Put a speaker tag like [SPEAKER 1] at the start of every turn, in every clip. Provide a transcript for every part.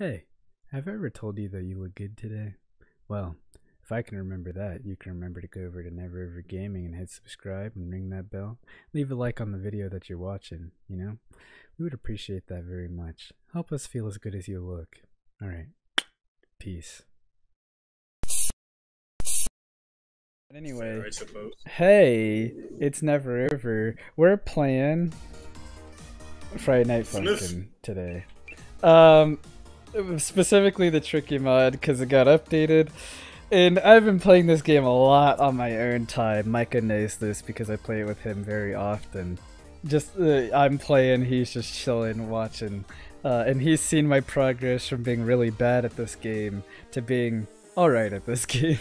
[SPEAKER 1] Hey, have I ever told you that you look good today? Well, if I can remember that, you can remember to go over to Never Over Gaming and hit subscribe and ring that bell. Leave a like on the video that you're watching, you know? We would appreciate that very much. Help us feel as good as you look. Alright. Peace. Anyway,
[SPEAKER 2] I
[SPEAKER 1] hey, it's Never Over. We're playing Friday Night. Funkin' today. Um, specifically the tricky mod because it got updated. And I've been playing this game a lot on my own time. Micah knows this because I play it with him very often. Just uh, I'm playing, he's just chilling, watching, uh, and he's seen my progress from being really bad at this game to being all right at this game.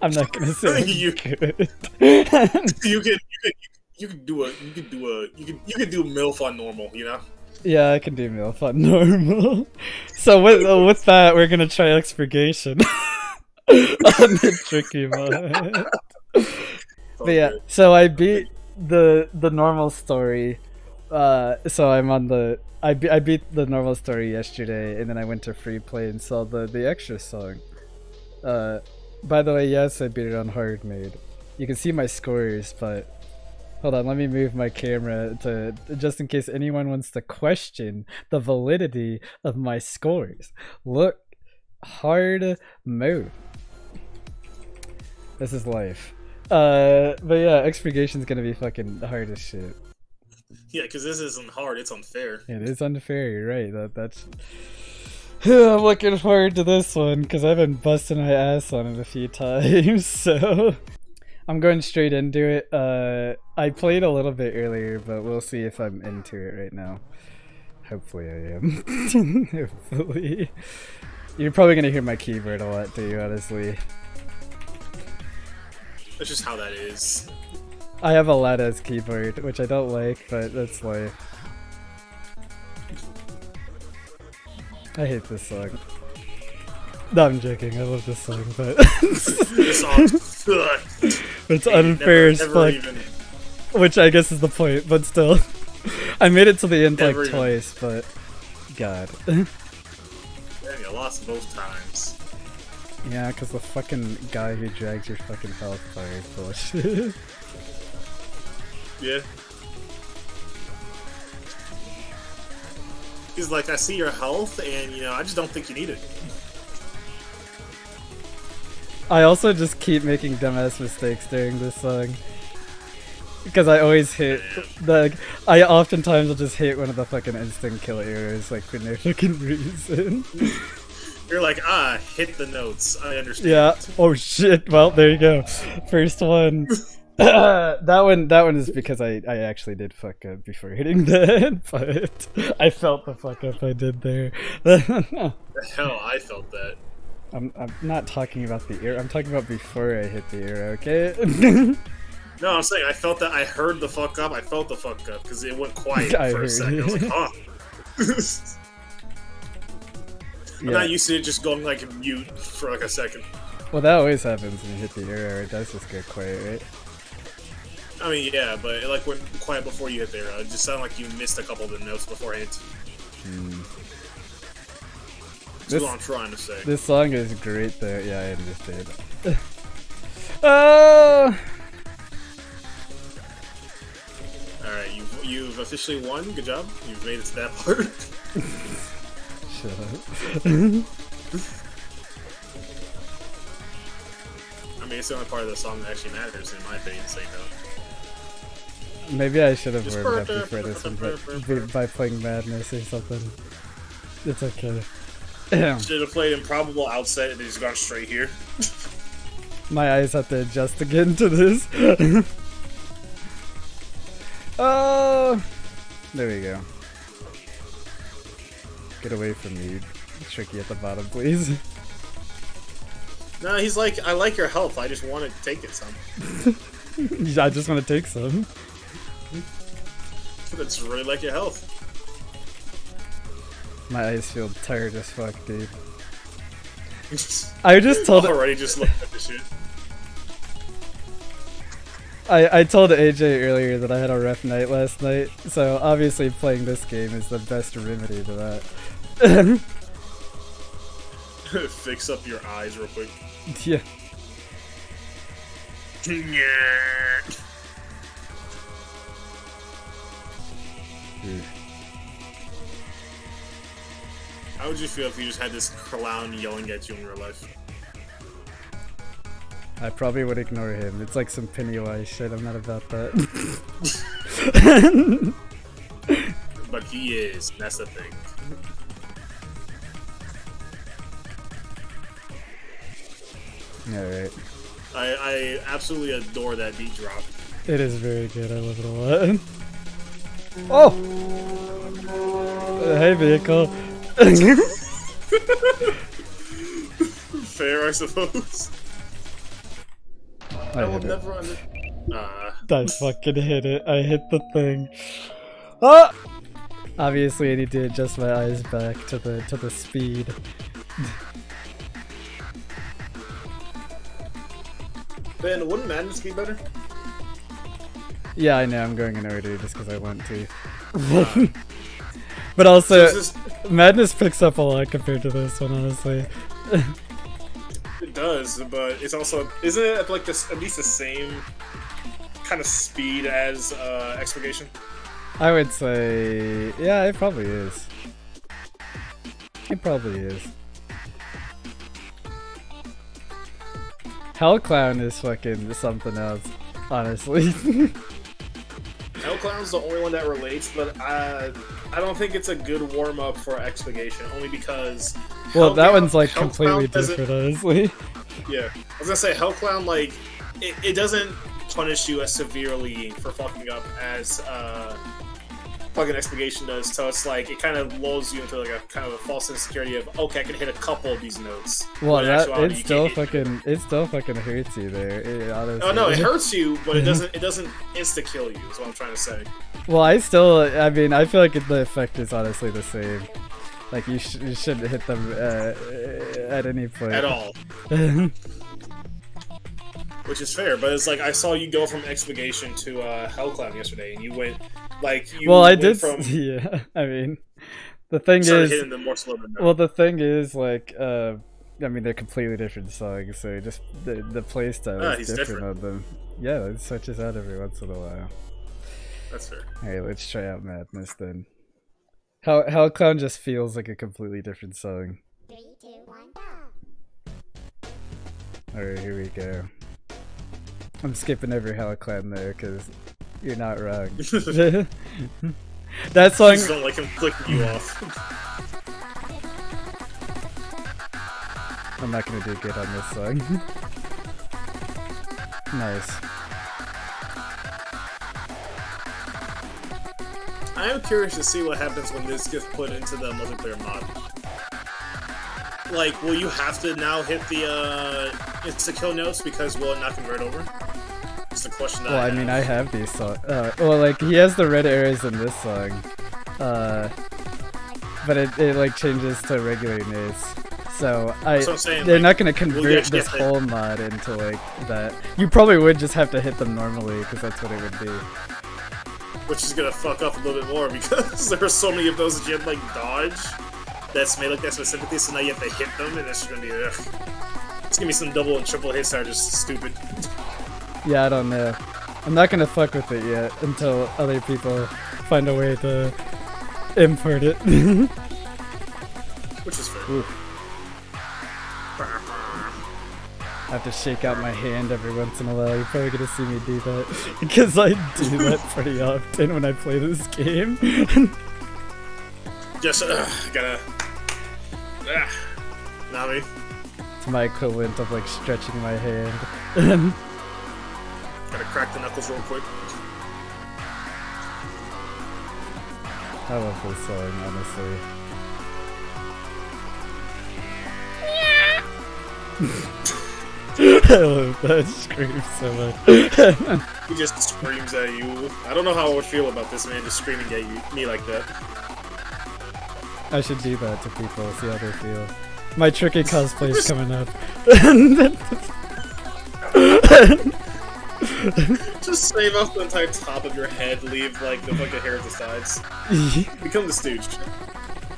[SPEAKER 1] I'm not gonna say
[SPEAKER 2] You-
[SPEAKER 1] good.
[SPEAKER 2] You could you could you could do a you could do a you could you could do milf on normal, you know?
[SPEAKER 1] Yeah, I can do milf on normal. So with uh, with that, we're gonna try expurgation on the tricky mod. But yeah, so I beat the the normal story. Uh, so I'm on the I, be, I beat the normal story yesterday, and then I went to free play and saw the the extra song. Uh, by the way, yes, I beat it on hard mode. You can see my scores, but hold on, let me move my camera to just in case anyone wants to question the validity of my scores. Look, hard mode. This is life. Uh, but yeah, expurgation's gonna be fucking hard as shit.
[SPEAKER 2] Yeah, because this isn't hard, it's unfair.
[SPEAKER 1] It is unfair. You're right. That that's. I'm looking forward to this one because I've been busting my ass on it a few times. So I'm going straight into it. Uh, I played a little bit earlier, but we'll see if I'm into it right now. Hopefully, I am. Hopefully, you're probably gonna hear my keyboard a lot too. Honestly,
[SPEAKER 2] That's just how that is.
[SPEAKER 1] I have a lattice keyboard, which I don't like, but that's life. I hate this song. No, I'm joking. I love this song, but
[SPEAKER 2] This song
[SPEAKER 1] it's
[SPEAKER 2] never-
[SPEAKER 1] unfair as
[SPEAKER 2] never
[SPEAKER 1] fuck.
[SPEAKER 2] even-
[SPEAKER 1] Which I guess is the point, but still. I made it to the end like
[SPEAKER 2] even-
[SPEAKER 1] twice, but God.
[SPEAKER 2] Damn, you lost both times.
[SPEAKER 1] yeah, because the fucking guy who drags your fucking health bar is bullshit.
[SPEAKER 2] Yeah. He's like, I see your health, and you know, I just don't think you need it.
[SPEAKER 1] I also just keep making dumbass mistakes during this song. Because I always hit the. I oftentimes will just hit one of the fucking instant kill errors, like for no fucking reason.
[SPEAKER 2] You're like, ah, hit the notes. I understand.
[SPEAKER 1] yeah. Oh shit. Well, there you go. First one. that one. That one is because I I actually did fuck up before hitting that, but I felt the fuck up I did there.
[SPEAKER 2] Hell, I felt that.
[SPEAKER 1] I'm I'm not talking about the arrow. I'm talking about before I hit the arrow. Okay.
[SPEAKER 2] No, I'm saying I felt that. I heard the fuck up. I felt the fuck up because it went quiet
[SPEAKER 1] I
[SPEAKER 2] for a second. I was like, huh. I'm
[SPEAKER 1] Yeah.
[SPEAKER 2] not used to it just going like mute for like a second.
[SPEAKER 1] Well, that always happens when you hit the arrow. It does just get quiet, right?
[SPEAKER 2] I mean, yeah, but it like went quiet before you hit the arrow. It just sounded like you missed a couple of the notes beforehand. That's
[SPEAKER 1] This-
[SPEAKER 2] what I'm trying to say.
[SPEAKER 1] This song is great, though. Yeah, I understand. Oh,
[SPEAKER 2] All right, you've you've officially won. Good job. You've made it to that part.
[SPEAKER 1] shut up.
[SPEAKER 2] I mean, it's the only part of the song that actually matters, in my opinion. So you know.
[SPEAKER 1] Maybe I should have
[SPEAKER 2] Just
[SPEAKER 1] warmed up before this one, but by- by playing Madness or something. It's okay.
[SPEAKER 2] Should have played Improbable Outset and he's gone straight here.
[SPEAKER 1] My eyes have to adjust again to this. oh, there we go. Get away from me, tricky at the bottom, please.
[SPEAKER 2] No, he's like, I like your health. I just want to take it some.
[SPEAKER 1] I just want to take some.
[SPEAKER 2] That's really like your health.
[SPEAKER 1] My eyes feel tired as fuck, dude. I just told
[SPEAKER 2] Already just looked at the shit.
[SPEAKER 1] I, I told AJ earlier that I had a rough night last night, so obviously playing this game is the best remedy to that.
[SPEAKER 2] Fix up your eyes real quick.
[SPEAKER 1] Yeah.
[SPEAKER 2] How would you feel if you just had this clown yelling at you in real life?
[SPEAKER 1] I probably would ignore him. It's like some Pennywise shit. I'm not about that.
[SPEAKER 2] But he is. That's the thing.
[SPEAKER 1] Alright.
[SPEAKER 2] I, I absolutely adore that beat drop.
[SPEAKER 1] It is very good. I love it a lot. Oh! Hey, vehicle.
[SPEAKER 2] Fair, I suppose. I,
[SPEAKER 1] I
[SPEAKER 2] will never under. Uh,
[SPEAKER 1] I fucking hit it. I hit the thing. Ah! Obviously, I need to adjust my eyes back to the to the speed.
[SPEAKER 2] Ben, wouldn't Madness be better?
[SPEAKER 1] Yeah, I know. I'm going in order just because I want to. but also,
[SPEAKER 2] So is this-
[SPEAKER 1] Madness picks up a lot compared to this one, honestly.
[SPEAKER 2] it does, but it's also isn't it like this at least the same kind of speed as uh, Expurgation?
[SPEAKER 1] I would say, yeah, it probably is. It probably is. Hell Clown is fucking something else, honestly.
[SPEAKER 2] Hellclown's the only one that relates, but uh, I don't think it's a good warm up for Expurgation, only because.
[SPEAKER 1] well, that
[SPEAKER 2] Hellclown-
[SPEAKER 1] one's like
[SPEAKER 2] Hellclown
[SPEAKER 1] completely
[SPEAKER 2] doesn't-
[SPEAKER 1] different, honestly.
[SPEAKER 2] Yeah, I was gonna say Hellclown like it, it doesn't punish you as severely for fucking up as uh, fucking Expurgation does. So it's like it kind of lulls you into like a kind of a false insecurity of okay, I can hit a couple of these notes.
[SPEAKER 1] Well, that it still fucking it still fucking hurts you there. It, honestly.
[SPEAKER 2] Oh no, it hurts you, but it doesn't. It doesn't insta kill you. Is what I'm trying to say.
[SPEAKER 1] Well, I still, I mean, I feel like the effect is honestly the same. Like you, sh- you shouldn't hit them uh, at any point
[SPEAKER 2] At all, which is fair. But it's like I saw you go from Expurgation to uh, Hellclown yesterday, and you went like you.
[SPEAKER 1] well, I did.
[SPEAKER 2] From,
[SPEAKER 1] yeah, I mean, the thing is,
[SPEAKER 2] hitting them more slow than
[SPEAKER 1] well, the thing is, like, uh, I mean, they're completely different songs, so just the the play style
[SPEAKER 2] Ah,
[SPEAKER 1] is different,
[SPEAKER 2] different.
[SPEAKER 1] on them. Yeah, it switches out every once in a while.
[SPEAKER 2] That's fair.
[SPEAKER 1] Hey, let's try out Madness then. How Hell Clown just feels like a completely different song.
[SPEAKER 3] Three, two, one, go.
[SPEAKER 1] Alright, here we go. I'm skipping over Hell Clown there because you're not wrong. that song,
[SPEAKER 2] I just don't like him clicking you off.
[SPEAKER 1] I'm not gonna do good on this song. nice.
[SPEAKER 2] I am curious to see what happens when this gets put into the multiplayer mod. Like, will you have to now hit the uh, insta kill notes because will it not convert over? It's the question.
[SPEAKER 1] Well, I mean, I have these songs. Uh, well, like he has the red arrows in this song, uh, but it, it like changes to regular notes. So I,
[SPEAKER 2] That's what I'm saying,
[SPEAKER 1] they're
[SPEAKER 2] like,
[SPEAKER 1] not gonna convert this
[SPEAKER 2] to-
[SPEAKER 1] whole mod into like that. You probably would just have to hit them normally because that's what it would be.
[SPEAKER 2] which is gonna fuck up a little bit more because there are so many of those that you have to, like dodge. That's made like that specifically, so now you have to hit them, and it's gonna be. It's gonna be some double and triple hits that are just stupid.
[SPEAKER 1] Yeah, I don't know. I'm not gonna fuck with it yet until other people find a way to import it.
[SPEAKER 2] Which is fair.
[SPEAKER 1] Oof. I have to shake out my hand every once in a while. You're probably gonna see me do that because I do that pretty often when I play this game.
[SPEAKER 2] Just uh, gotta. Uh, Nami.
[SPEAKER 1] it's my equivalent of like stretching my hand.
[SPEAKER 2] Gotta crack the knuckles real quick.
[SPEAKER 1] I love this song, honestly. I love that scream so much.
[SPEAKER 2] He just screams at you. I don't know how I would feel about this man just screaming at you, me like that.
[SPEAKER 1] I should do that to people, see how they feel. My tricky cosplay's coming up.
[SPEAKER 2] Just save off the entire top of your head, leave like the fucking hair at the sides. Become the stooge.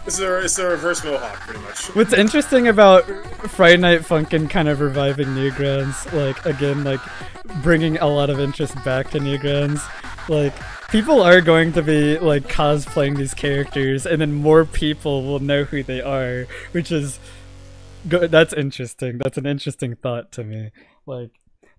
[SPEAKER 2] It's a, it's the reverse mohawk, pretty much.
[SPEAKER 1] What's interesting about Friday Night Funkin' kind of reviving Newgrounds, like again, like bringing a lot of interest back to Newgrounds, like people are going to be like cosplaying these characters, and then more people will know who they are, which is good. That's interesting. That's an interesting thought to me. Like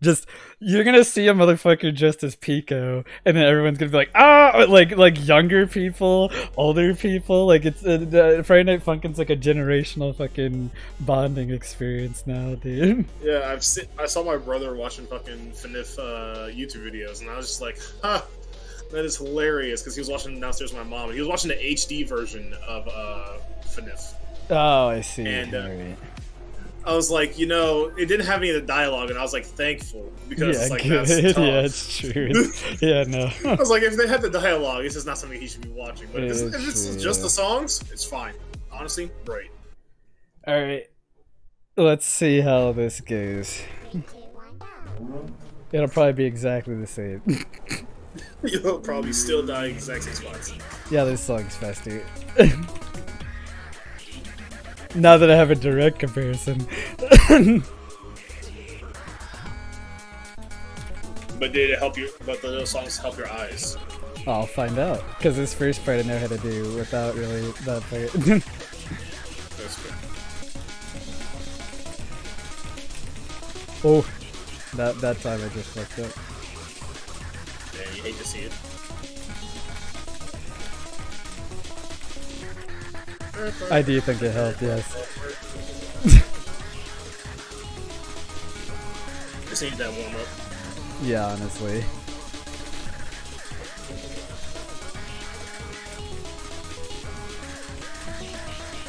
[SPEAKER 1] just you're gonna see a motherfucker dressed as Pico, and then everyone's gonna be like, ah, like like younger people, older people, like it's uh, the Friday Night Funkin's like a generational fucking bonding experience now, dude.
[SPEAKER 2] Yeah, I've seen. I saw my brother watching fucking FNIF uh, YouTube videos, and I was just like, huh. That is hilarious because he was watching downstairs with my mom. and He was watching the HD version of uh, FNIF.
[SPEAKER 1] Oh, I see.
[SPEAKER 2] And, uh. I was like, you know, it didn't have any of the dialogue, and I was like, thankful because
[SPEAKER 1] yeah,
[SPEAKER 2] it's like
[SPEAKER 1] good.
[SPEAKER 2] that's tough.
[SPEAKER 1] yeah, it's true. yeah, no.
[SPEAKER 2] I was like, if they had the dialogue, this is not something he should be watching. But if it's,
[SPEAKER 1] It's
[SPEAKER 2] if it's just the songs, it's fine. Honestly, great.
[SPEAKER 1] All right, let's see how this goes.
[SPEAKER 3] Three, two, one, go.
[SPEAKER 1] It'll probably be exactly the same.
[SPEAKER 2] You'll probably still die exact same spots.
[SPEAKER 1] Yeah, this song's faster. Now that I have a direct comparison.
[SPEAKER 2] But did it help you? But the little songs help your eyes.
[SPEAKER 1] I'll find out. Because this first part I know how to do without really that part.
[SPEAKER 2] That's good.
[SPEAKER 1] oh, that, that time I just fucked up.
[SPEAKER 2] Yeah, you hate to see it.
[SPEAKER 1] I do think it helped, yes.
[SPEAKER 2] Just need that warm up.
[SPEAKER 1] Yeah, honestly.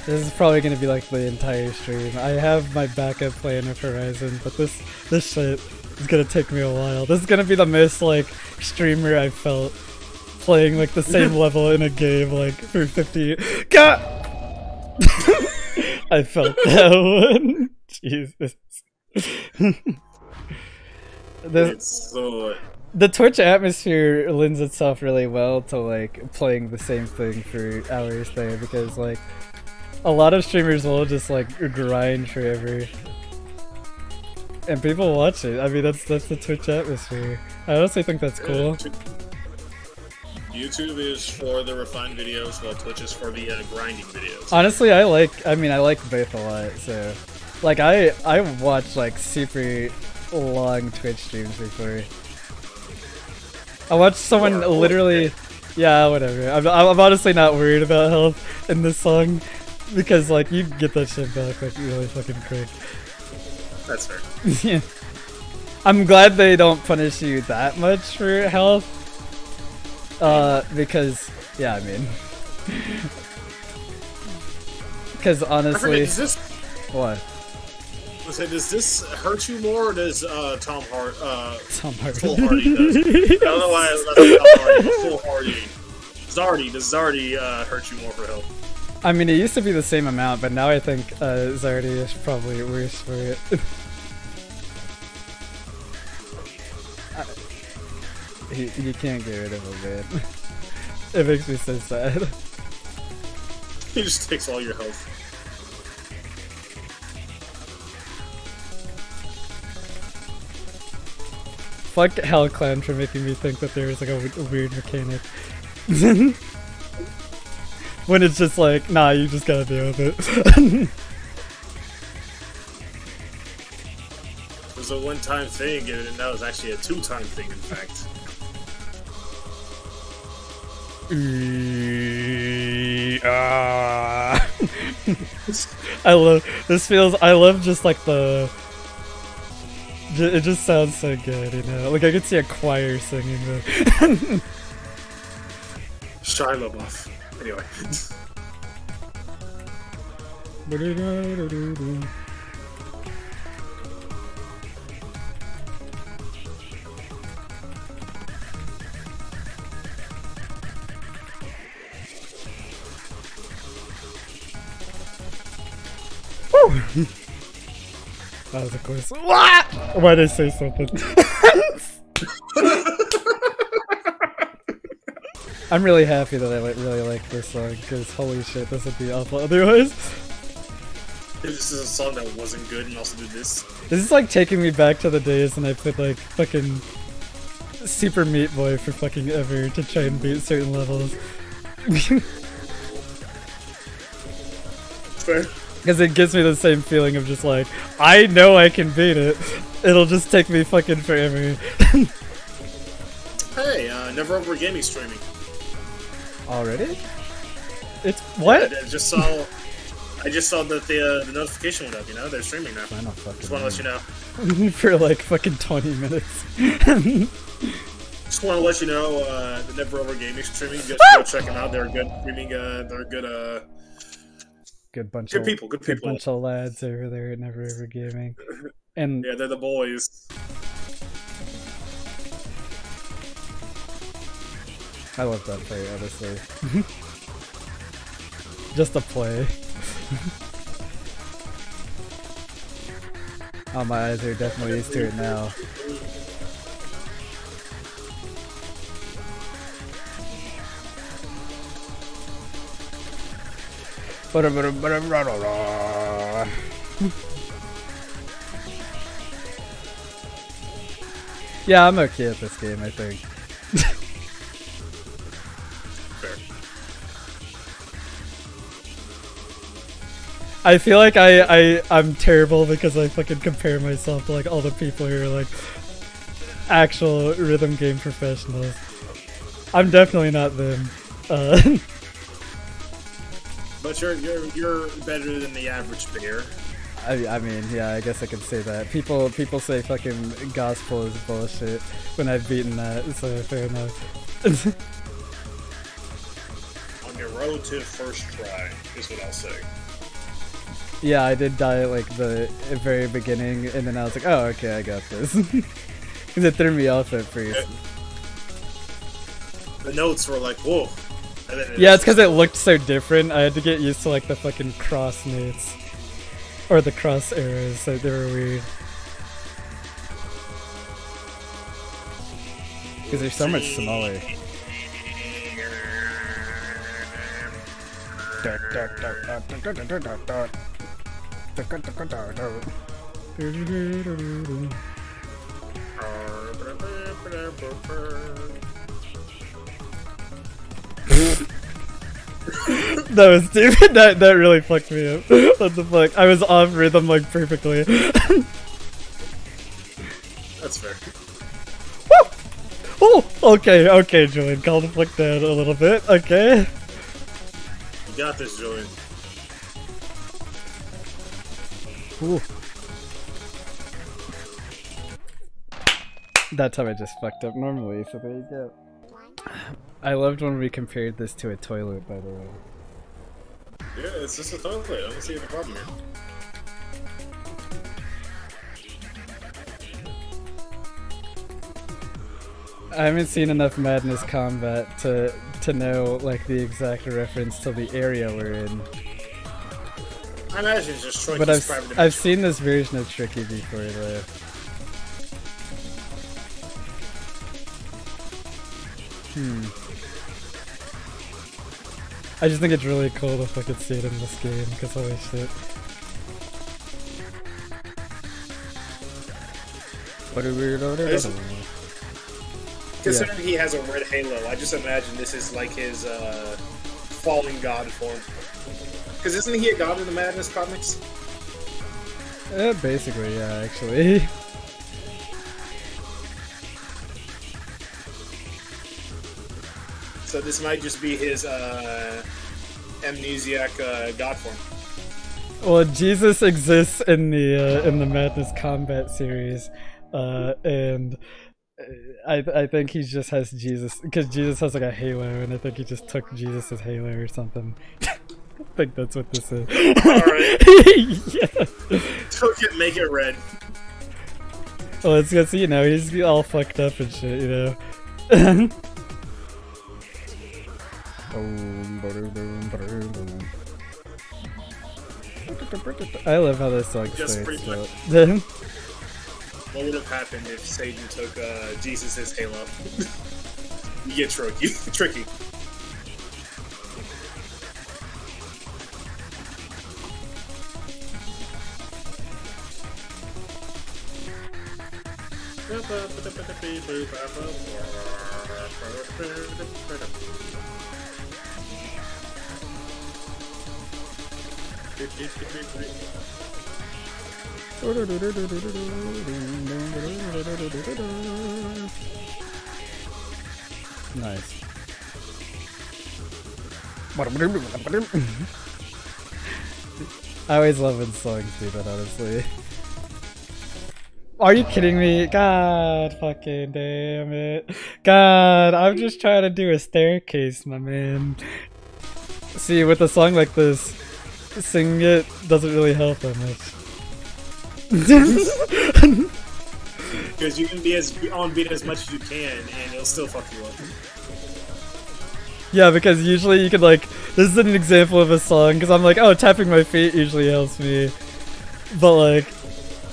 [SPEAKER 1] This is probably gonna be like the entire stream. I have my backup plan of Horizon, but this this shit is gonna take me a while. This is gonna be the most like streamer I've felt playing like the same level in a game like for 50 God I felt that one. Jesus.
[SPEAKER 2] It's so.
[SPEAKER 1] the Twitch atmosphere lends itself really well to like playing the same thing for hours there because like a lot of streamers will just like grind forever. And people watch it. I mean that's that's the Twitch atmosphere. I honestly think that's cool.
[SPEAKER 2] YouTube is for the refined videos, while Twitch is for the uh, grinding videos.
[SPEAKER 1] Honestly, I like I mean I like both a lot, so like I I watched like super long Twitch streams before. I watched someone literally yeah, whatever. I'm, I'm honestly not worried about health in this song because like you get that shit back like really fucking quick.
[SPEAKER 2] That's fair.
[SPEAKER 1] yeah. I'm glad they don't punish you that much for health. Uh, because yeah, I mean, because
[SPEAKER 2] forget,
[SPEAKER 1] honestly,
[SPEAKER 2] does this
[SPEAKER 1] what?
[SPEAKER 2] I say, does this hurt you more, or does uh, Tom Hart uh,
[SPEAKER 1] Tom Hardy.
[SPEAKER 2] Full Hardy does? I don't know why I left Tom Hardy, Full Hardy. Zardy, does Zardy uh, hurt you more for help?
[SPEAKER 1] I mean, it used to be the same amount, but now I think uh, Zardy is probably worse for it. He, you can't get rid of him, man. it makes me so sad.
[SPEAKER 2] He just takes all your health.
[SPEAKER 1] Fuck Hell Clown for making me think that there is was like a, w- a weird mechanic. when it's just like, nah, you just gotta deal with it.
[SPEAKER 2] It was a one-time thing, and that was actually a two-time thing, in fact.
[SPEAKER 1] Ah. I love this feels I love just like the it just sounds so good, you know. Like I could see a choir singing the
[SPEAKER 2] Shia LaBeouf. Anyway.
[SPEAKER 1] That was a course. What? Why did I say something? I'm really happy that I like, really like this song because holy shit, this would be awful otherwise.
[SPEAKER 2] This is a song that wasn't good and also did this.
[SPEAKER 1] This is like taking me back to the days when I played like fucking Super Meat Boy for fucking ever to try and beat certain levels.
[SPEAKER 2] Fair.
[SPEAKER 1] Because it gives me the same feeling of just like, I know I can beat it. It'll just take me fucking forever.
[SPEAKER 2] Hey, uh, Never Over Gaming streaming.
[SPEAKER 1] Already? It's what?
[SPEAKER 2] I just saw. I just saw that the uh, the notification went up. You know, they're streaming now.
[SPEAKER 1] I don't fucking
[SPEAKER 2] Just want to let you know.
[SPEAKER 1] for like fucking 20 minutes.
[SPEAKER 2] Just want to let you know uh, the Never Over Gaming streaming. Just go check them out. They're good streaming. Uh, they're good. Uh,
[SPEAKER 1] good bunch
[SPEAKER 2] Good
[SPEAKER 1] of
[SPEAKER 2] people, good
[SPEAKER 1] good
[SPEAKER 2] people.
[SPEAKER 1] bunch of lads over there at Never Over Gaming. And
[SPEAKER 2] yeah, they're the boys.
[SPEAKER 1] I love that play, honestly. Just a play. oh, my eyes are definitely used to it now. Yeah, I'm okay at this game, I think. I feel like I, I I'm terrible because I fucking compare myself to like all the people who are like actual rhythm game professionals. I'm definitely not them. Uh,
[SPEAKER 2] But you're you're you're better than the average bear.
[SPEAKER 1] I, I mean, yeah, I guess I could say that. People people say fucking gospel is bullshit when I've beaten that, so fair enough.
[SPEAKER 2] On your relative first try is what I'll say.
[SPEAKER 1] yeah, I did die at like the very beginning, and then I was like, oh, okay, I got this. Because it threw me off at first.
[SPEAKER 2] The notes were like, whoa. And
[SPEAKER 1] Yeah, it's because it looked so different. I had to get used to like the fucking cross notes. Or the cross arrows, so they were weird. Because they're so much smaller. That was stupid. That that really fucked me up. What the fuck? I was off rhythm like perfectly.
[SPEAKER 2] That's fair. Woo!
[SPEAKER 1] oh, okay, okay, Julian, calm the fuck down a little bit. Okay.
[SPEAKER 2] You got this, Julian.
[SPEAKER 1] Ooh. That time I just fucked up normally, so there you go. I loved when we compared this to a toilet, by the way.
[SPEAKER 2] Yeah, it's just a toilet. I don't see any problem here.
[SPEAKER 1] I haven't seen enough Madness Combat to to know like the exact reference to the area we're in.
[SPEAKER 2] I imagine it's just Troy
[SPEAKER 1] But I've I've seen this version of Tricky before though. Hmm. I just think it's really cool to fucking see it in this game because holy shit. What a weird order?
[SPEAKER 2] Considering he has a red halo, I just imagine this is like his uh, fallen god form. Because isn't he a god in the Madness comics?
[SPEAKER 1] Yeah, basically, yeah, actually.
[SPEAKER 2] So this might just be his uh, amnesiac uh, god form.
[SPEAKER 1] Well, Jesus exists in the uh, in the Madness Combat series, uh, and I I think he just has Jesus because Jesus has like a halo, and I think he just took Jesus' halo or something. I think that's what this is.
[SPEAKER 2] Alright.
[SPEAKER 1] yeah.
[SPEAKER 2] Took it, make it red.
[SPEAKER 1] Well, it's because you know he's all fucked up and shit, you know. I love how this song
[SPEAKER 2] Just pretty what would have happened if Satan took uh, Jesus' halo? you get tricky. tricky.
[SPEAKER 1] Nice. I always love when songs do that, honestly. Are you kidding me? God fucking damn it. God, I'm just trying to do a staircase, my man. See, with a song like this, singing it doesn't really help that much.
[SPEAKER 2] Because you can be as on beat as much as you can, and it'll still fuck you up.
[SPEAKER 1] Yeah, because usually you can like, this is an example of a song, because I'm like, oh, tapping my feet usually helps me. But like,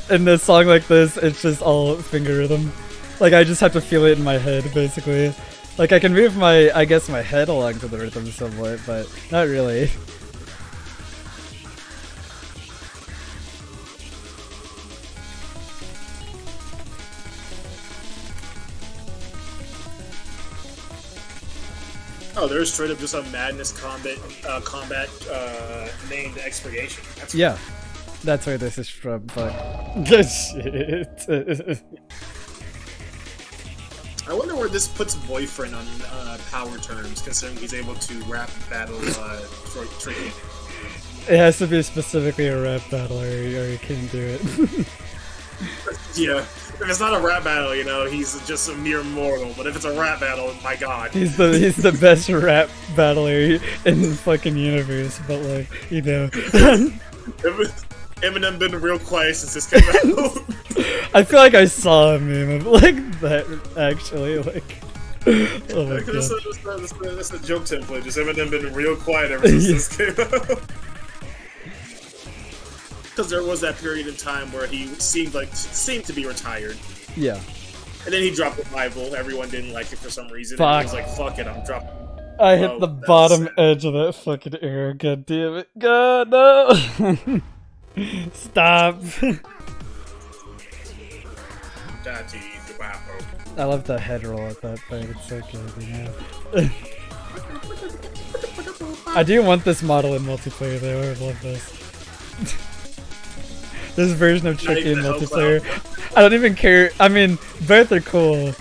[SPEAKER 1] in a song like this, it's just all finger rhythm. Like, I just have to feel it in my head, basically. Like, I can move my, I guess, my head along to the rhythm somewhat, but not really.
[SPEAKER 2] Oh, there's straight up just a madness combat uh, combat uh, named expurgation. That's
[SPEAKER 1] Yeah, that's where this is from, but... Shit.
[SPEAKER 2] I wonder where this puts boyfriend on uh, power terms, considering he's able to rap battle uh, Troy Tricky.
[SPEAKER 1] it has to be specifically a rap battle or, or you can't do it.
[SPEAKER 2] Yeah, if it's not a rap battle, you know, he's just a mere mortal. But if it's a rap battle, my god.
[SPEAKER 1] He's the he's the best rap battler in the fucking universe, but like you know,
[SPEAKER 2] Eminem been real quiet since this came out.
[SPEAKER 1] I feel like I saw a meme of like that actually. Like, oh my god,
[SPEAKER 2] that's, a, that's, a, that's a joke template. Just Eminem been real quiet ever since this came out. Because there was that period in time where he seemed like seemed to be retired,
[SPEAKER 1] yeah.
[SPEAKER 2] and then he dropped the Bible. Everyone didn't like it for some reason.
[SPEAKER 1] Fuck.
[SPEAKER 2] And he was like, "Fuck it, I'm dropping."
[SPEAKER 1] I hit
[SPEAKER 2] Oh,
[SPEAKER 1] the bottom
[SPEAKER 2] sad.
[SPEAKER 1] edge of that fucking arrow. God damn it! God no! Stop!
[SPEAKER 2] Daddy, the Bible.
[SPEAKER 1] I love the head roll at that thing. It's so good. Yeah. I do want this model in multiplayer though. I would love this. this version of Tricky in multiplayer. I don't even care. I mean, both are cool.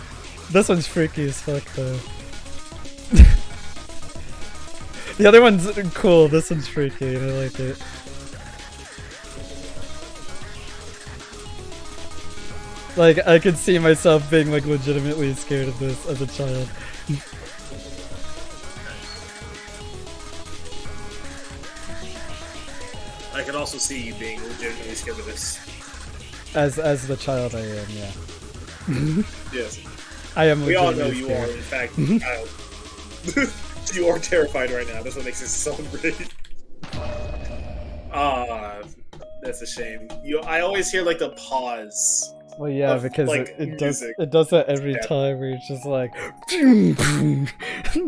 [SPEAKER 1] This one's freaky as fuck though. the other one's cool. This one's freaky, I like it. Like I could see myself being like legitimately scared of this as a child.
[SPEAKER 2] I could also see you being legitimately scared of this.
[SPEAKER 1] As as the child I am, yeah.
[SPEAKER 2] Yes,
[SPEAKER 1] I am
[SPEAKER 2] we all know you are. In fact, child. you are terrified right now. That's what makes it so great. Ah, that's a shame. You, I always hear like the pause.
[SPEAKER 1] Well, yeah,
[SPEAKER 2] of,
[SPEAKER 1] because
[SPEAKER 2] like,
[SPEAKER 1] it, it does it does that every
[SPEAKER 2] Yeah.
[SPEAKER 1] time where it's just like,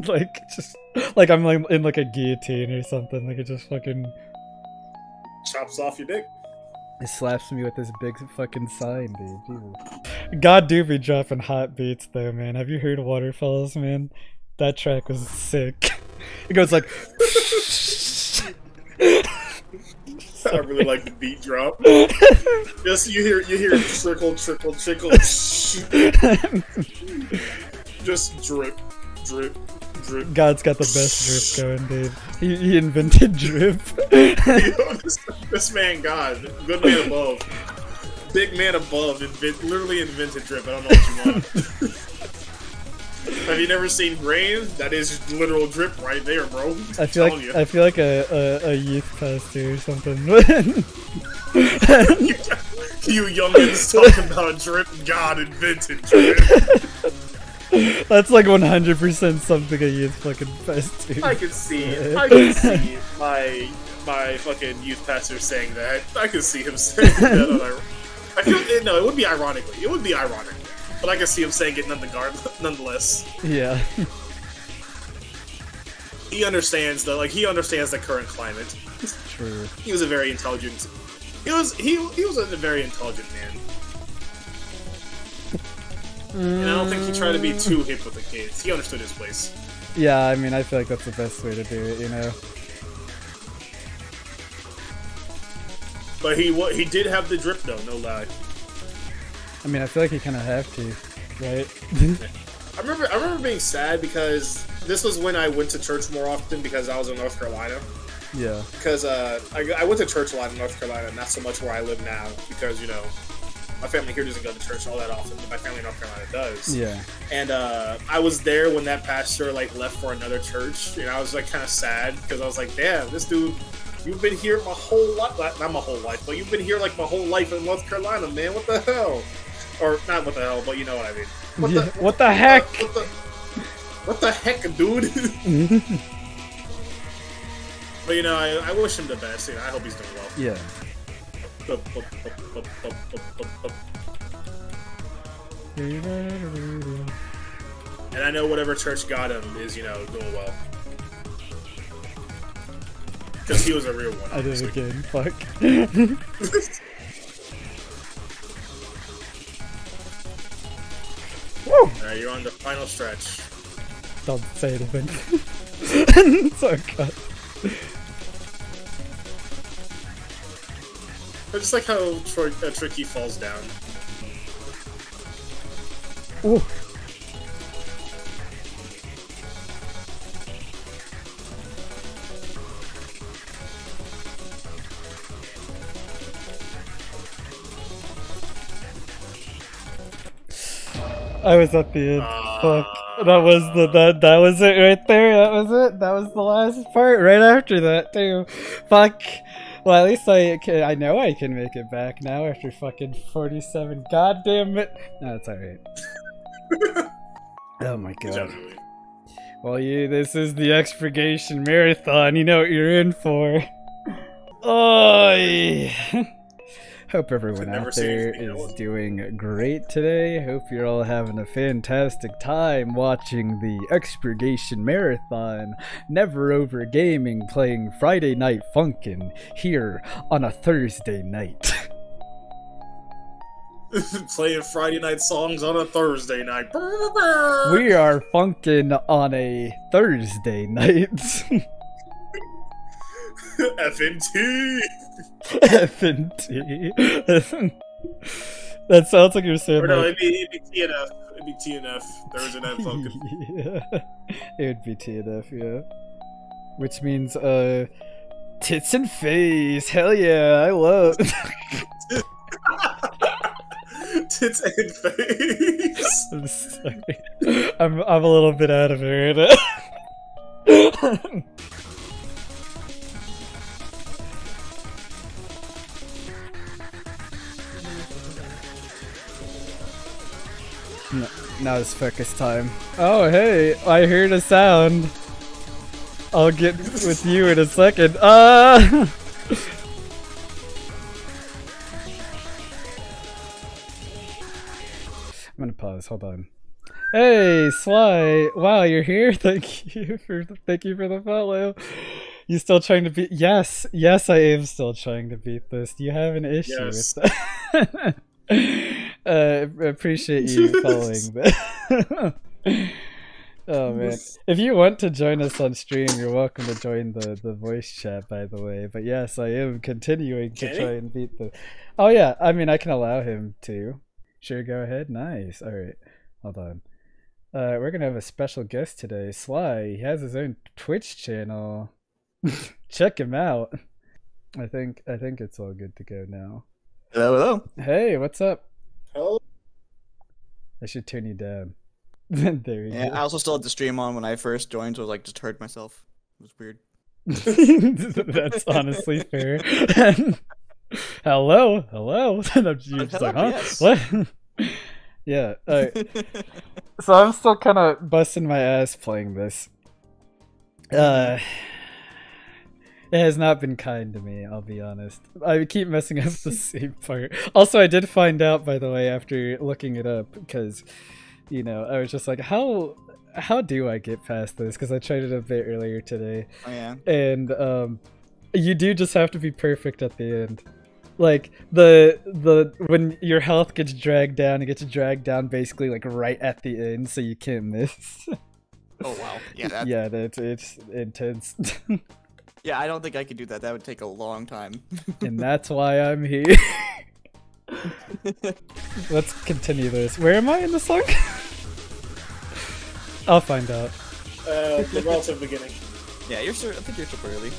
[SPEAKER 1] like just like I'm like in like a guillotine or something. Like it just fucking
[SPEAKER 2] Chops off your dick.
[SPEAKER 1] it slaps me with this big fucking sign, dude. Jesus. God do be dropping hot beats though, man. Have you heard Waterfalls, man? That track was sick. It goes like.
[SPEAKER 2] I really like the beat drop. Just you hear you hear trickle, trickle, trickle. Just drip, drip, drip.
[SPEAKER 1] God's got the best drip going, dude. He, he invented drip.
[SPEAKER 2] this, this man, God, good man above, big man above, invent, literally invented drip. I don't know what you want. Have you never seen rain? That is literal drip right there, bro.
[SPEAKER 1] I feel like
[SPEAKER 2] you.
[SPEAKER 1] I feel like a, a, a youth pastor or something.
[SPEAKER 2] you youngins talking about drip. God invented drip.
[SPEAKER 1] That's like 100% something a youth fucking fest, pastor.
[SPEAKER 2] I can see it. I can see my my fucking youth pastor saying that. I can see him saying that. On I feel it, no, it would be ironically. It would be ironic, but I can see him saying it nonetheless. Nonetheless,
[SPEAKER 1] Yeah.
[SPEAKER 2] he understands the like he understands the current climate.
[SPEAKER 1] True.
[SPEAKER 2] He was a very intelligent. He was he he was a very intelligent man. And I don't think he tried to be too hip with the kids. He understood his place.
[SPEAKER 1] Yeah, I mean, I feel like that's the best way to do it, you know?
[SPEAKER 2] But he wa- he did have the drip though, no lie.
[SPEAKER 1] I mean, I feel like you kind of have to, right?
[SPEAKER 2] I remember I remember being sad because this was when I went to church more often because I was in North Carolina.
[SPEAKER 1] yeah.
[SPEAKER 2] Because uh, I, I went to church a lot in North Carolina, not so much where I live now. Because you know, my family here doesn't go to church all that often, but my family in North Carolina does.
[SPEAKER 1] Yeah.
[SPEAKER 2] And uh, I was there when that pastor like left for another church, and I was like kind of sad because I was like, damn, this dude. You've been here my whole life, not my whole life, but you've been here like my whole life in North Carolina, man. What the hell? Or not what the hell, but you know what I mean. What
[SPEAKER 1] Yeah,
[SPEAKER 2] the
[SPEAKER 1] what the heck?
[SPEAKER 2] What the, what the heck, dude? but you know, I, I wish him the best. You know, I hope he's doing well.
[SPEAKER 1] yeah.
[SPEAKER 2] And I know whatever church got him is, you know, doing well. Because he was a real one.
[SPEAKER 1] I did it again. Fuck. Woo!
[SPEAKER 2] Alright, you're on the final stretch.
[SPEAKER 1] Don't say anything. so good.
[SPEAKER 2] I just like how Troy, uh, Tricky falls down.
[SPEAKER 1] Ooh. I was at the end. Fuck. That was the that that was it right there. That was it. That was the last part. Right after that too. Fuck. Well, at least I can, I know I can make it back now after fucking forty seven. God damn it. No, it's alright. oh my god. Well, you, this is the expurgation marathon. You know what you're in for. Oh, hope everyone out there is
[SPEAKER 2] else.
[SPEAKER 1] doing great today. Hope you're all having a fantastic time watching the expurgation marathon. Never over gaming, playing Friday Night Funkin' here on a Thursday night.
[SPEAKER 2] Playing Friday night songs on a Thursday night.
[SPEAKER 1] we are funkin' on a Thursday night.
[SPEAKER 2] FNT!
[SPEAKER 1] F and T. That sounds like you're saying
[SPEAKER 2] Or no,
[SPEAKER 1] like,
[SPEAKER 2] it'd be, it'd be TNF. It'd be TNF. Thursday night funkin'.
[SPEAKER 1] yeah. It would be TNF, yeah. Which means, uh, tits and face. Hell yeah, I love.
[SPEAKER 2] Tits and face.
[SPEAKER 1] I'm sorry. I'm I'm a little bit out of it right now. No, now it's focus time. Oh hey, I heard a sound. I'll get with you in a second. Uh I'm gonna pause. Hold on. Hey, Sly! Wow, you're here. Thank you for thank you for the follow. You still trying to beat? Yes, yes, I am still trying to beat this. Do you have an issue
[SPEAKER 2] Yes.
[SPEAKER 1] with that? uh, appreciate you following that. oh man! If you want to join us on stream, you're welcome to join the the voice chat. By the way, but yes, I am continuing to try and beat the. Oh yeah, I mean I can allow him to. Sure, go ahead. Nice. All right. Hold on. Uh, we're gonna have a special guest today. Sly. He has his own Twitch channel. Check him out. I think I think it's all good to go now.
[SPEAKER 4] Hello, hello.
[SPEAKER 1] Hey, what's up?
[SPEAKER 2] Hello?
[SPEAKER 1] I should turn you down. there you
[SPEAKER 4] Yeah, I also still had the stream on when I first joined, so I was like just heard myself. It was weird.
[SPEAKER 1] That's honestly fair. hello, hello. And I'm just
[SPEAKER 4] Hello,
[SPEAKER 1] like, huh?
[SPEAKER 4] yes.
[SPEAKER 1] What? yeah. alright. so I'm still kind of busting my ass playing this. Uh, it has not been kind to me. I'll be honest. I keep messing up the same part. Also, I did find out, by the way, after looking it up, because you know, I was just like, how how do I get past this? Because I tried it a bit earlier today,
[SPEAKER 4] oh yeah.
[SPEAKER 1] and um, you do just have to be perfect at the end. like the the when your health gets dragged down, it gets dragged down basically like right at the end, so you can't miss.
[SPEAKER 4] Oh wow. Yeah. That,
[SPEAKER 1] yeah, that's it's intense,
[SPEAKER 4] Yeah. I don't think I could do that. That would take a long time.
[SPEAKER 1] and that's why I'm here. Let's continue this. Where am I in the song? I'll find out.
[SPEAKER 2] Uh, the relative beginning.
[SPEAKER 4] yeah. You're sure. I think you're super early.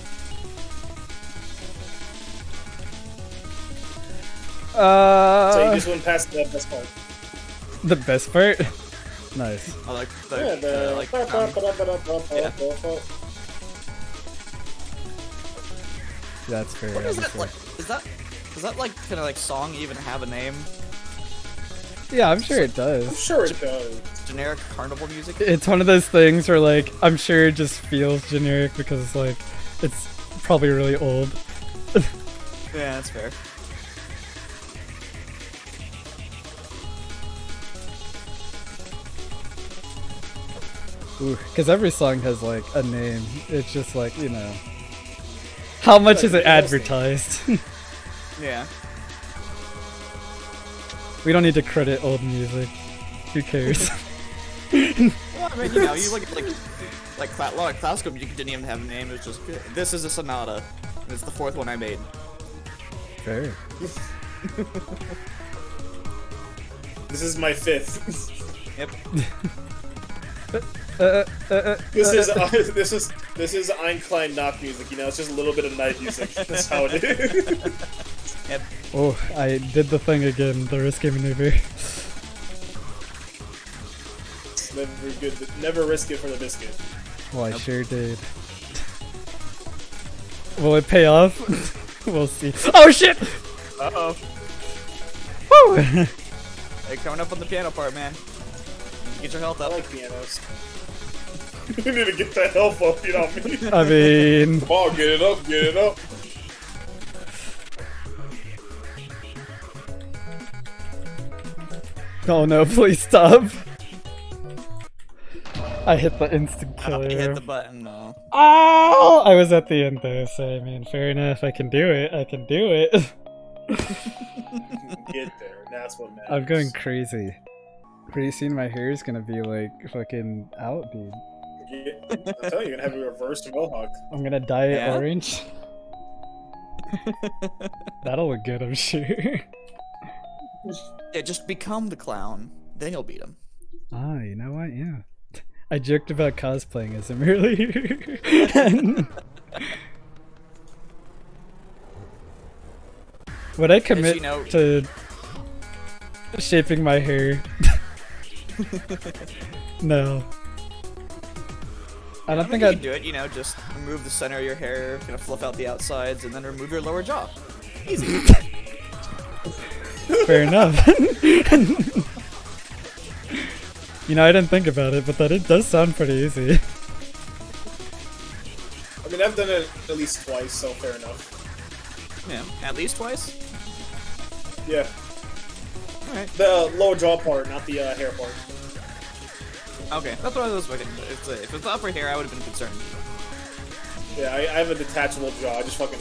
[SPEAKER 1] Uh,
[SPEAKER 2] So you just went past the best part.
[SPEAKER 1] the best part. Nice.
[SPEAKER 4] I like the,
[SPEAKER 2] Yeah,
[SPEAKER 4] uh,
[SPEAKER 2] the
[SPEAKER 4] like um,
[SPEAKER 1] That's fair.
[SPEAKER 4] What is that
[SPEAKER 1] obviously.
[SPEAKER 4] like? Is that does that like kind of like song even have a name?
[SPEAKER 1] Yeah, I'm sure it does.
[SPEAKER 2] I'm
[SPEAKER 1] does.
[SPEAKER 2] sure it does.
[SPEAKER 4] Generic carnival music?
[SPEAKER 1] It's one of those things where like I'm sure it just feels generic because it's like it's probably really old.
[SPEAKER 4] Yeah, that's fair.
[SPEAKER 1] Because every song has like a name. It's just like you know, how much is it advertised?
[SPEAKER 4] Yeah.
[SPEAKER 1] we don't need to credit old music. Who cares?
[SPEAKER 4] Well, I mean, you know, you look at like like cla- a lot of classical music didn't even have a name. It was just this is a sonata. And It's the fourth one I made.
[SPEAKER 1] fair.
[SPEAKER 2] This is my fifth.
[SPEAKER 4] Yep.
[SPEAKER 1] Uh, uh, uh, uh,
[SPEAKER 2] This
[SPEAKER 1] uh,
[SPEAKER 2] is uh, this is this is Ein Klein knock music. You know, it's just a little bit of night music. That's how it is.
[SPEAKER 4] Yep.
[SPEAKER 1] Oh, I did the thing again. The risky maneuver.
[SPEAKER 2] never good. Never risk it for the biscuit.
[SPEAKER 1] Well, I sure did. Will it pay off? we'll see. Oh shit!
[SPEAKER 4] Uh oh.
[SPEAKER 1] Woo!
[SPEAKER 4] Hey, coming up on the piano part, man. Get your health
[SPEAKER 2] I like pianos. you need to get that help up. You know what I mean?
[SPEAKER 1] I mean,
[SPEAKER 2] Come on, get it up, get it up.
[SPEAKER 1] oh no, please stop. I hit the instant killer.
[SPEAKER 4] you hit the button. No.
[SPEAKER 1] Oh, I was at the end there, so I mean, fair enough. I can do it. I can do it.
[SPEAKER 2] Get there. That's what matters.
[SPEAKER 1] I'm going crazy. Pretty soon, my hair is gonna be like fucking out, dude.
[SPEAKER 2] Yeah, I'm telling you, you're gonna have a reverse mohawk.
[SPEAKER 1] I'm gonna dye it
[SPEAKER 4] Yeah?
[SPEAKER 1] orange. That'll look good, I'm sure.
[SPEAKER 4] Yeah, just become the clown. Then you'll beat him.
[SPEAKER 1] Ah, you know what? Yeah. I joked about cosplaying as him earlier. Would I commit
[SPEAKER 4] you know-
[SPEAKER 1] to shaping my hair? no. I don't
[SPEAKER 4] I
[SPEAKER 1] think
[SPEAKER 4] mean, you
[SPEAKER 1] I'd.
[SPEAKER 4] can do it. You know, just remove the center of your hair, kind of fluff out the outsides, and then remove your lower jaw. Easy.
[SPEAKER 1] Fair enough. you know, I didn't think about it, but that it does sound pretty easy.
[SPEAKER 2] I mean, I've done it at least twice, so fair enough.
[SPEAKER 4] yeah, at least twice.
[SPEAKER 2] Yeah,
[SPEAKER 4] All right.
[SPEAKER 2] the uh, lower jaw part, not the uh, hair part.
[SPEAKER 4] Okay, that's what I was looking. If, if it was the upper hair, I would have been concerned.
[SPEAKER 2] Yeah, I, I have a detachable jaw. I just fucking,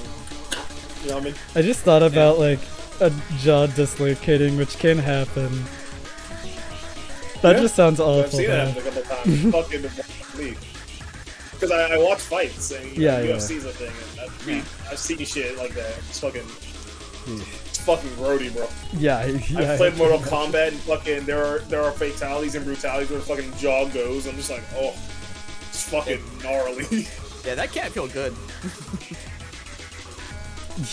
[SPEAKER 2] you know what I mean?
[SPEAKER 1] I just thought about like a jaw dislocating, which can happen. That
[SPEAKER 2] Yeah.
[SPEAKER 1] just sounds awful.
[SPEAKER 2] I've
[SPEAKER 1] awful.
[SPEAKER 2] seen it
[SPEAKER 1] man.
[SPEAKER 2] happen a couple times. fucking me. Because I, I watch fights and
[SPEAKER 1] Yeah,
[SPEAKER 2] yeah,
[SPEAKER 1] yeah.
[SPEAKER 2] UFC's a thing, and I,
[SPEAKER 4] Yeah.
[SPEAKER 2] I've seen shit like that. It's fucking,
[SPEAKER 1] Yeesh.
[SPEAKER 2] it's fucking roady, bro.
[SPEAKER 1] Yeah, yeah.
[SPEAKER 2] I've played Mortal Kombat and fucking there are there are fatalities and brutalities where fucking jaw goes. I'm just like, oh, it's fucking gnarly.
[SPEAKER 4] Yeah, that can't feel good.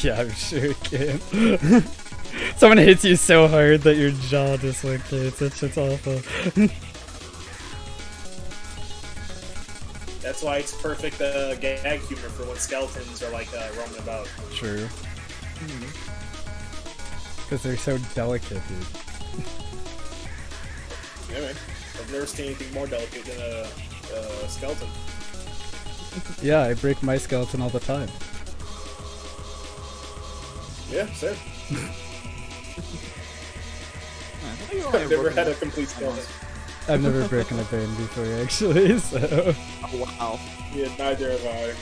[SPEAKER 1] Yeah, I'm sure it can. Someone hits you so hard that your jaw dislocates. That shit's awful.
[SPEAKER 2] That's why it's perfect uh, gag humor for when skeletons are like uh, roaming about.
[SPEAKER 1] True. Because they're so delicate, dude.
[SPEAKER 2] Yeah, man. I've never seen anything more delicate than a, a skeleton.
[SPEAKER 1] Yeah, I break my skeleton all the time.
[SPEAKER 2] Yeah, same.
[SPEAKER 4] I think you only
[SPEAKER 2] I've never had a complete skeleton.
[SPEAKER 1] I've never broken a bone before, actually, so.
[SPEAKER 4] Oh, wow.
[SPEAKER 2] Yeah, neither have I.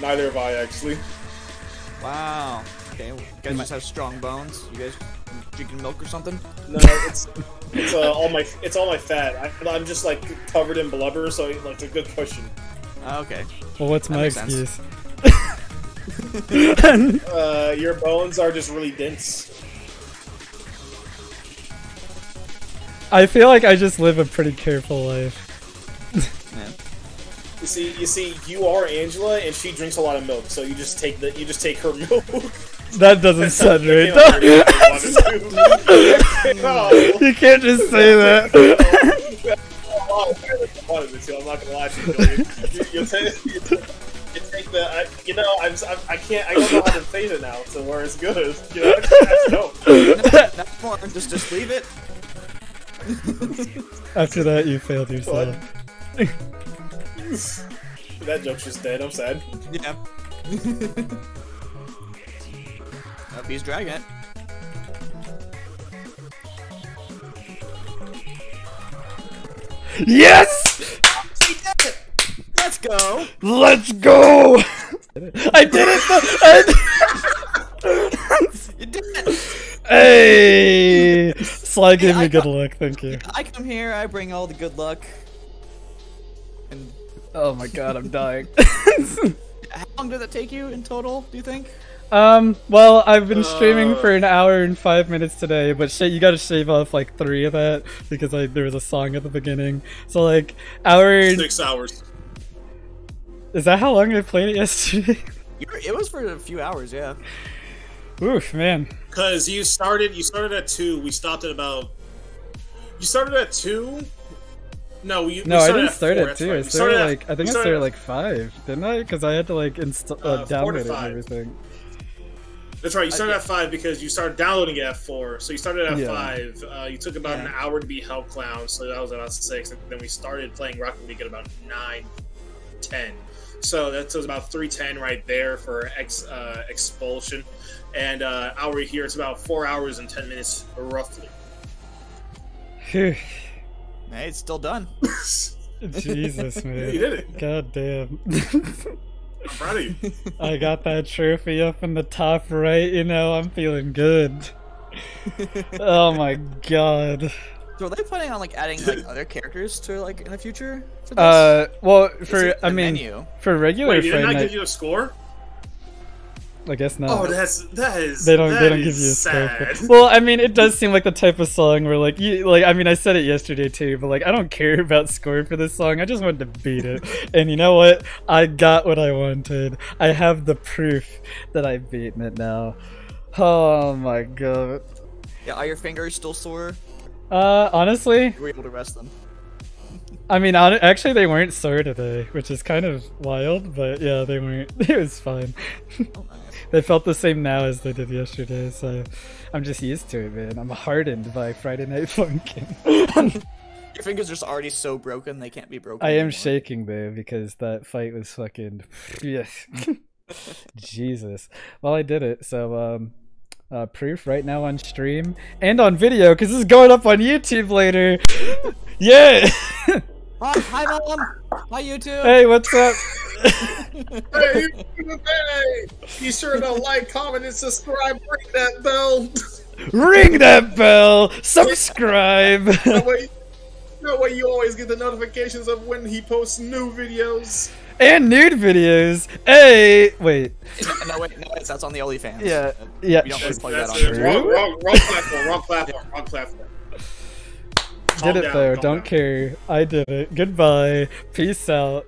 [SPEAKER 2] Neither have I actually.
[SPEAKER 4] Wow. Okay, you guys just have strong bones. You guys drinking milk or something?
[SPEAKER 2] No, it's it's uh, all my it's all my fat. I, I'm just like covered in blubber, so like it's a good cushion.
[SPEAKER 4] Oh, okay.
[SPEAKER 1] Well, what's
[SPEAKER 4] That
[SPEAKER 1] my excuse?
[SPEAKER 2] Uh, your bones are just really dense.
[SPEAKER 1] I feel like I just live a pretty careful life.
[SPEAKER 4] Man.
[SPEAKER 2] You see, you see, you are Angela, and she drinks a lot of milk. So you just take the you just take her milk.
[SPEAKER 1] That doesn't sound right.
[SPEAKER 2] no.
[SPEAKER 1] you can't just say that.
[SPEAKER 2] I'm not gonna lie to you. You, you, take, you, take- you take the, I, you know, I'm, I'm, I can't, I don't know how to phase it now to where it's good. You know, I don't.
[SPEAKER 4] no, not more. Just, just leave it.
[SPEAKER 1] After that, you failed yourself.
[SPEAKER 2] that joke's just dead. I'm sad.
[SPEAKER 4] Yeah. Nope, he's dragging it.
[SPEAKER 1] Yes!
[SPEAKER 4] Let's go.
[SPEAKER 1] Let's go! I did it! I
[SPEAKER 4] You did it.
[SPEAKER 1] hey! Sly gave
[SPEAKER 4] Hey,
[SPEAKER 1] me
[SPEAKER 4] I
[SPEAKER 1] good luck, thank you.
[SPEAKER 4] I come here. I bring all the good luck. And
[SPEAKER 1] Oh my god, I'm dying.
[SPEAKER 4] how long did that take you in total? Do you think?
[SPEAKER 1] Um, well, I've been streaming
[SPEAKER 2] Uh.
[SPEAKER 1] for an hour and five minutes today, but sh- you gotta shave off like three of that because I, there was a song at the beginning. So, like, hour. and-
[SPEAKER 2] Six hours.
[SPEAKER 1] Is that how long I played it yesterday?
[SPEAKER 4] It was for a few hours. Yeah.
[SPEAKER 1] Oof, man.
[SPEAKER 2] Cause you started, you started at two. We stopped at about. You started at two. No, you.
[SPEAKER 1] No,
[SPEAKER 2] we
[SPEAKER 1] I
[SPEAKER 2] started
[SPEAKER 1] didn't
[SPEAKER 2] at
[SPEAKER 1] start
[SPEAKER 2] four,
[SPEAKER 1] at two.
[SPEAKER 2] right.
[SPEAKER 1] I
[SPEAKER 2] We
[SPEAKER 1] started
[SPEAKER 2] at-
[SPEAKER 1] like I think I started at like five, didn't I? Because I had to like install, uh,
[SPEAKER 2] Uh,
[SPEAKER 1] download it and everything.
[SPEAKER 2] That's right. You started
[SPEAKER 4] yeah.
[SPEAKER 2] at five because you started downloading it at four. So you started at
[SPEAKER 1] Yeah.
[SPEAKER 2] five. Uh, you took about
[SPEAKER 4] Yeah.
[SPEAKER 2] an hour to be Hell Clown, so that was about six. And then we started playing Rocket League at about nine, ten. So that was about three ten right there for ex uh, expulsion. And uh, hour here, it's about four hours and ten minutes roughly.
[SPEAKER 1] Phew.
[SPEAKER 4] Hey, it's still done.
[SPEAKER 1] Jesus, man.
[SPEAKER 2] you did it.
[SPEAKER 1] God damn.
[SPEAKER 2] I'm proud of you.
[SPEAKER 1] I got that trophy up in the top right, you know, I'm feeling good. oh my god.
[SPEAKER 4] So are they planning on like adding like other characters to like in the future? For this?
[SPEAKER 1] Uh, well, for,
[SPEAKER 4] it
[SPEAKER 1] I mean,
[SPEAKER 4] menu?
[SPEAKER 1] for regular
[SPEAKER 2] Wait, did it not give you a score?
[SPEAKER 1] I guess not.
[SPEAKER 2] Oh, that's that is.
[SPEAKER 1] they don't they don't give you a score.
[SPEAKER 2] sad.
[SPEAKER 1] for- Well, I mean, it does seem like the type of song where like you like I mean, I said it yesterday too, but like I don't care about score for this song. I just wanted to beat it. and you know what? I got what I wanted. I have the proof that I've beaten it now. Oh my god.
[SPEAKER 4] Yeah, are your fingers still sore?
[SPEAKER 1] Uh honestly,
[SPEAKER 4] You were able to rest them.
[SPEAKER 1] I mean, actually, they weren't sore today, which is kind of wild. But yeah, they weren't. It was fine. They felt the same now as they did yesterday, so I'm just used to it, man. I'm hardened by Friday Night Funkin'.
[SPEAKER 4] Your fingers are just already so broken they can't be broken.
[SPEAKER 1] I am
[SPEAKER 4] anymore.
[SPEAKER 1] shaking, though, because that fight was fucking. Yes. Jesus. Well, I did it, so um. Uh, proof right now on stream and on video because this is going up on YouTube later. yeah.
[SPEAKER 4] Hi, hi, mom. Hi, YouTube.
[SPEAKER 1] hey, what's up?
[SPEAKER 2] Hey, hey, be sure to like, comment, and subscribe. Ring that bell.
[SPEAKER 1] Ring that bell. Subscribe.
[SPEAKER 2] That way, that way you always get the notifications of when he posts new videos.
[SPEAKER 1] and nude videos. Hey, wait.
[SPEAKER 4] no, wait, no, it's, that's on the OnlyFans.
[SPEAKER 1] Yeah,
[SPEAKER 4] Uh,
[SPEAKER 1] yeah.
[SPEAKER 4] We don't
[SPEAKER 2] That's,
[SPEAKER 4] really plug that on
[SPEAKER 2] it.
[SPEAKER 4] here.
[SPEAKER 2] Wrong, wrong, wrong platform. Wrong platform. Wrong platform.
[SPEAKER 1] Did it
[SPEAKER 2] down,
[SPEAKER 1] though. Don't
[SPEAKER 2] down.
[SPEAKER 1] care. I did it. Goodbye. Peace out.